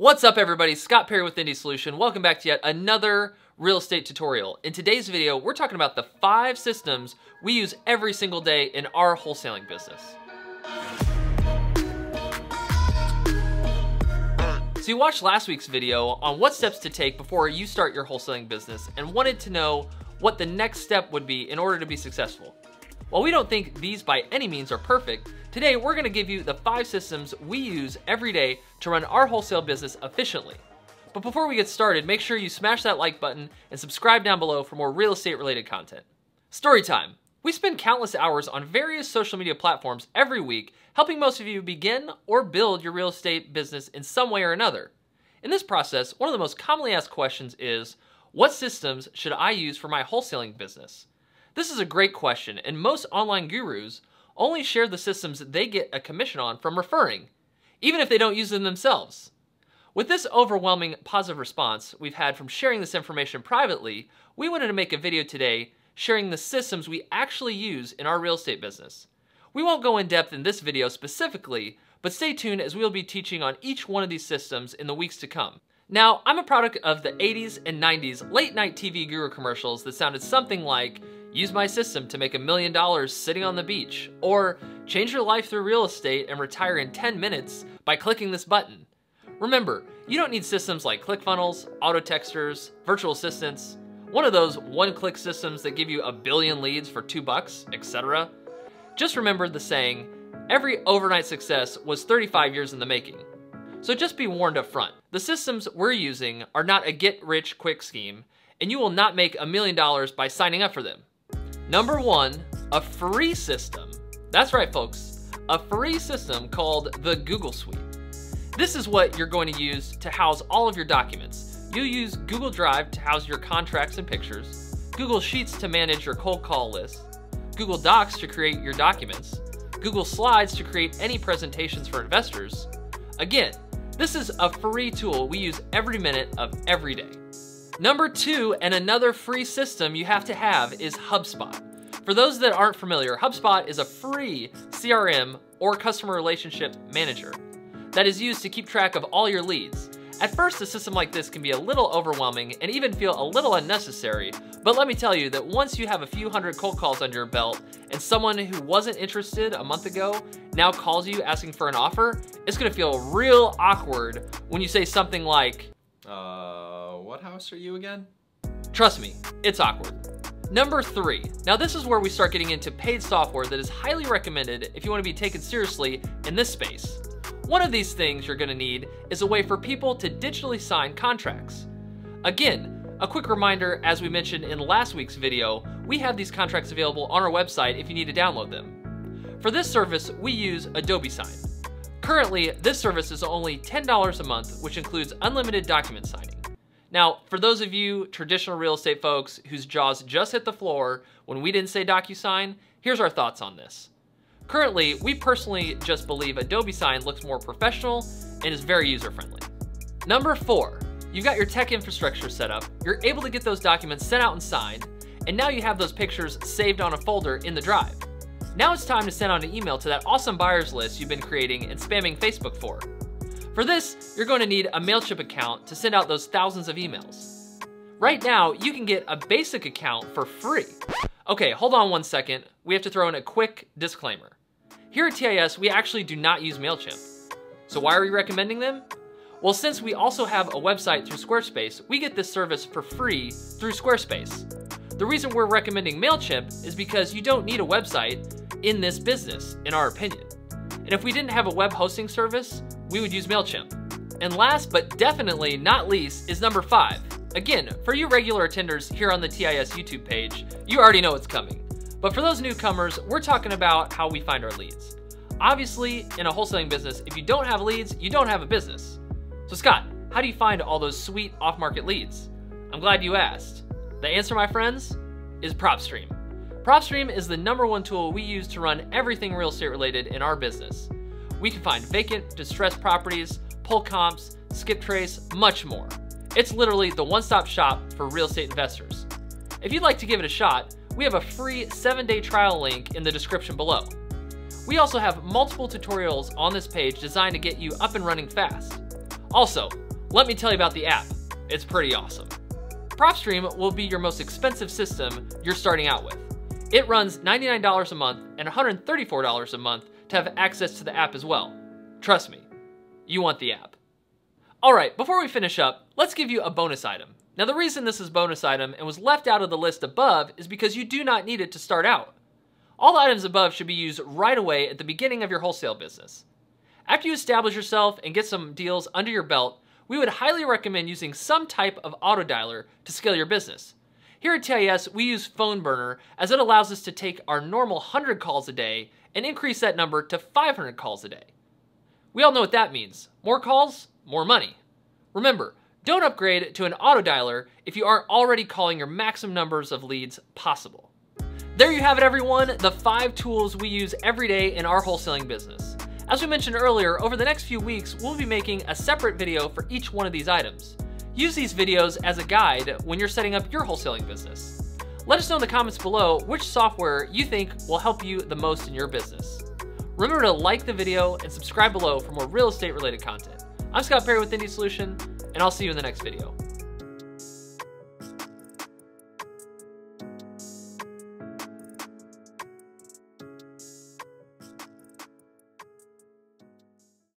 What's up everybody, Scott Perry with Indy Solution. Welcome back to yet another real estate tutorial. In today's video, we're talking about the five systems we use every single day in our wholesaling business. So you watched last week's video on what steps to take before you start your wholesaling business and wanted to know what the next step would be in order to be successful. While we don't think these by any means are perfect, today we're gonna give you the five systems we use every day to run our wholesale business efficiently. But before we get started, make sure you smash that like button and subscribe down below for more real estate related content. Story time. We spend countless hours on various social media platforms every week, helping most of you begin or build your real estate business in some way or another. In this process, one of the most commonly asked questions is, what systems should I use for my wholesaling business? This is a great question, and most online gurus only share the systems that they get a commission on from referring, even if they don't use them themselves. With this overwhelming positive response we've had from sharing this information privately, we wanted to make a video today sharing the systems we actually use in our real estate business. We won't go in depth in this video specifically, but stay tuned as we'll be teaching on each one of these systems in the weeks to come. Now, I'm a product of the 80s and 90s late night TV guru commercials that sounded something like, use my system to make a million dollars sitting on the beach, or change your life through real estate and retire in 10 minutes by clicking this button. Remember, you don't need systems like ClickFunnels, auto texters, virtual assistants, one of those one-click systems that give you a billion leads for two bucks, etc. Just remember the saying, every overnight success was 35 years in the making. So just be warned up front. The systems we're using are not a get-rich-quick scheme, and you will not make a million dollars by signing up for them. Number one, a free system. That's right, folks. A free system called the Google Suite. This is what you're going to use to house all of your documents. You use Google Drive to house your contracts and pictures, Google Sheets to manage your cold call list, Google Docs to create your documents, Google Slides to create any presentations for investors. Again, this is a free tool we use every minute of every day. Number two, and another free system you have to have is HubSpot. For those that aren't familiar, HubSpot is a free CRM or customer relationship manager that is used to keep track of all your leads. At first, a system like this can be a little overwhelming and even feel a little unnecessary, but let me tell you that once you have a few hundred cold calls under your belt and someone who wasn't interested a month ago now calls you asking for an offer, it's gonna feel real awkward when you say something like, Uh, what house are you again? Trust me, it's awkward. Number three. Now this is where we start getting into paid software that is highly recommended if you wanna be taken seriously in this space. One of these things you're gonna need is a way for people to digitally sign contracts. Again, a quick reminder, as we mentioned in last week's video, we have these contracts available on our website if you need to download them. For this service, we use Adobe Sign. Currently, this service is only $10 a month, which includes unlimited document signing. Now, for those of you traditional real estate folks whose jaws just hit the floor when we didn't say DocuSign, here's our thoughts on this. Currently, we personally just believe Adobe Sign looks more professional and is very user-friendly. Number four, you've got your tech infrastructure set up, you're able to get those documents sent out and signed, and now you have those pictures saved on a folder in the drive. Now it's time to send out an email to that awesome buyers list you've been creating and spamming Facebook for. For this, you're going to need a MailChimp account to send out those thousands of emails. Right now, you can get a basic account for free. Okay, hold on one second. We have to throw in a quick disclaimer. Here at TIS, we actually do not use MailChimp. So why are we recommending them? Well, since we also have a website through Squarespace, we get this service for free through Squarespace. The reason we're recommending MailChimp is because you don't need a website in this business, in our opinion. And if we didn't have a web hosting service, we would use MailChimp. And last but definitely not least is number five. Again, for you regular attenders here on the TIS YouTube page, you already know what's coming. But for those newcomers, we're talking about how we find our leads. Obviously, in a wholesaling business, if you don't have leads, you don't have a business. So Scott, how do you find all those sweet off-market leads? I'm glad you asked. The answer, my friends, is PropStream. PropStream is the number one tool we use to run everything real estate related in our business. We can find vacant, distressed properties, pull comps, skip trace, much more. It's literally the one-stop shop for real estate investors. If you'd like to give it a shot, we have a free seven day trial link in the description below. We also have multiple tutorials on this page designed to get you up and running fast. Also, Let me tell you about the app. It's pretty awesome. PropStream will be your most expensive system you're starting out with. It runs $99 a month and $134 a month to have access to the app as well. Trust me, you want the app. All right, before we finish up, let's give you a bonus item. Now the reason this is bonus item and was left out of the list above is because you do not need it to start out. All the items above should be used right away at the beginning of your wholesale business. After you establish yourself and get some deals under your belt, we would highly recommend using some type of auto dialer to scale your business. Here at TIS, we use Phone Burner as it allows us to take our normal 100 calls a day and increase that number to 500 calls a day. We all know what that means. More calls, more money. Remember, don't upgrade to an auto dialer if you aren't already calling your maximum numbers of leads possible. There you have it everyone, the five tools we use every day in our wholesaling business. As we mentioned earlier, over the next few weeks, we'll be making a separate video for each one of these items. Use these videos as a guide when you're setting up your wholesaling business. Let us know in the comments below which software you think will help you the most in your business. Remember to like the video and subscribe below for more real estate related content. I'm Scott Perry with Indy Solution, and I'll see you in the next video.